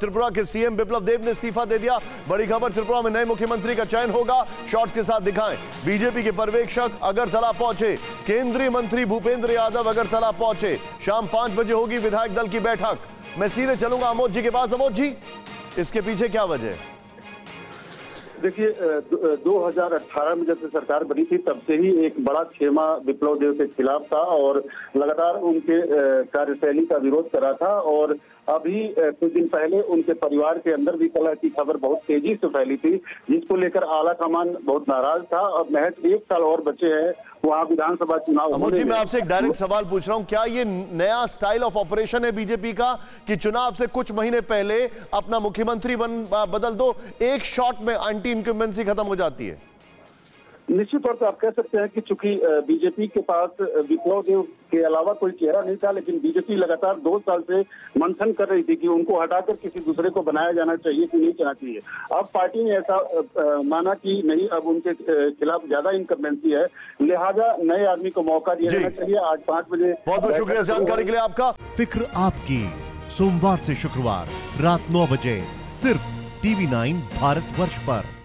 त्रिपुरा के सीएम विप्लव देव ने इस्तीफा दे दिया। बड़ी खबर, त्रिपुरा में नए मुख्यमंत्री का चयन होगा। शॉर्ट्स के साथ दिखाएँ। बीजेपी के पर्यवेक्षक अगरतला पहुँचे। केंद्रीय मंत्री भूपेंद्र यादव अगरतला पहुँचे। शाम पाँच बजे होगी विधायक दल की बैठक। मैं सीधे चलूँगा अमोद जी के पास। अमोद जी, इसके पीछे क्या वजह है? देखिए दो हज़ार अठारह में जब से सरकार बनी थी, तब से ही एक बड़ा खेमा विप्लव देव के खिलाफ था और लगातार उनके कार्यशैली का विरोध करा था और अभी कुछ दिन पहले उनके परिवार के अंदर भी कलह की खबर बहुत तेज़ी से फैली थी, जिसको लेकर आला कमान बहुत नाराज़ था। अब महज एक साल और बचे हैं वहाँ विधानसभा चुनाव जी मैं आपसे एक डायरेक्ट सवाल पूछ रहा हूँ क्या ये नया स्टाइल ऑफ़ ऑपरेशन है बीजेपी का कि चुनाव से कुछ महीने पहले अपना मुख्यमंत्री बन बदल दो एक शॉट में एंटी इनक्यूमेंसी खत्म हो जाती है? निश्चित तौर पर आप कह सकते हैं कि चूँकि बीजेपी के पास विप्लव देव के अलावा कोई चेहरा नहीं था लेकिन बीजेपी लगातार दो साल से मंथन कर रही थी कि उनको हटाकर किसी दूसरे को बनाया जाना चाहिए कि नहीं जाना चाहिए। अब पार्टी ने ऐसा माना कि नहीं अब उनके खिलाफ ज़्यादा इनकम्बेंसी है। लिहाजा नए आदमी को मौका दिया जाना चाहिए आज पाँच बजे। बहुत बहुत शुक्रिया जानकारी के लिए आपका। फ़िक्र आपकी सोमवार से शुक्रवार रात नौ बजे सिर्फ़ टीवी नाइन भारत वर्ष पर।